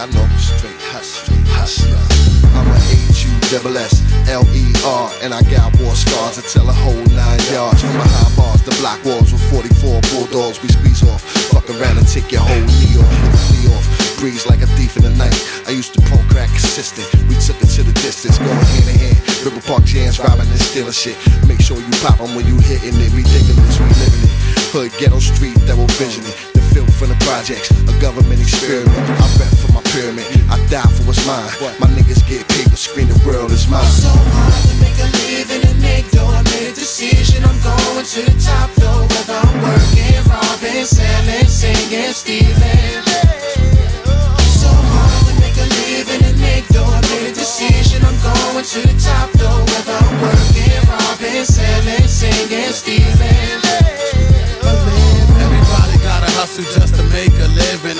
I know. Straight hustler, hustler. I'm a H-U-S-S-L-E-R And I got war scars that tell a whole nine yards. From high bars the block walls with 44 bulldogs. We squeeze off, fuck around and take your whole knee off. Knee off, breeze like a thief in the night. I used to pull crack consistent, we took it to the distance Going hand in hand, River Park jams, robbing and stealing shit. Make sure you pop them when you hitting it. Ridiculous, we living it. Hood, ghetto, street, that will vision it The filth from the projects, a government experiment. I my pyramid, I die for what's mine. My niggas get paper, screen the world is mine. So hard to make a living and make dough. I made a decision, I'm going to the top though. Whether I'm working, robbing, selling, singing, stealing.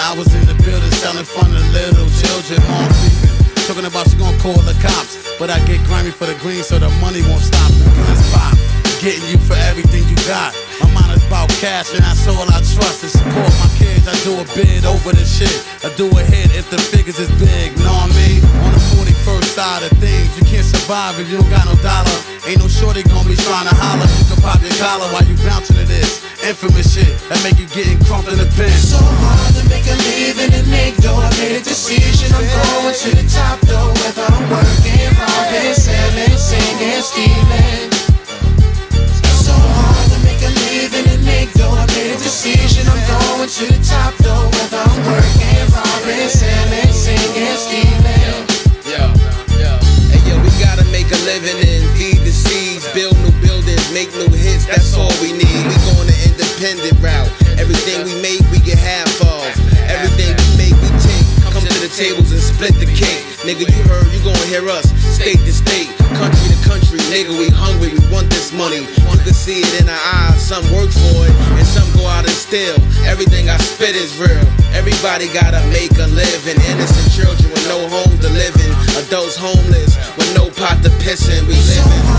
I was in the building selling fun to little children. Mom beefing. Talking about she gonna call the cops. But I get grimy for the green so the money won't stop. Guns pop. Getting you for everything you got. My mind is about cash and that's all I trust. To support my kids, I do a bid over the shit. I do a hit if the figures is big, know what I mean? On the 41st side of things, you can't survive if you don't got no dollar. Ain't no shorty gonna be trying to holler. You can pop your collar to the top though. Whether I'm working. Hey yo, we gotta make a living and feed the seeds, build new buildings, make new hits, that's all we need. We going independent route. Everything we make, we get half. Everything we make, we take. Come to the tables and split the cake. Nigga, you heard, you gon' hear us. State to state. Nigga, we hungry, we want this money. You can see it in our eyes. Some work for it, and some go out and steal. Everything I spit is real. Everybody gotta make a living. Innocent children with no home to live in. Adults homeless with no pot to piss in. We living.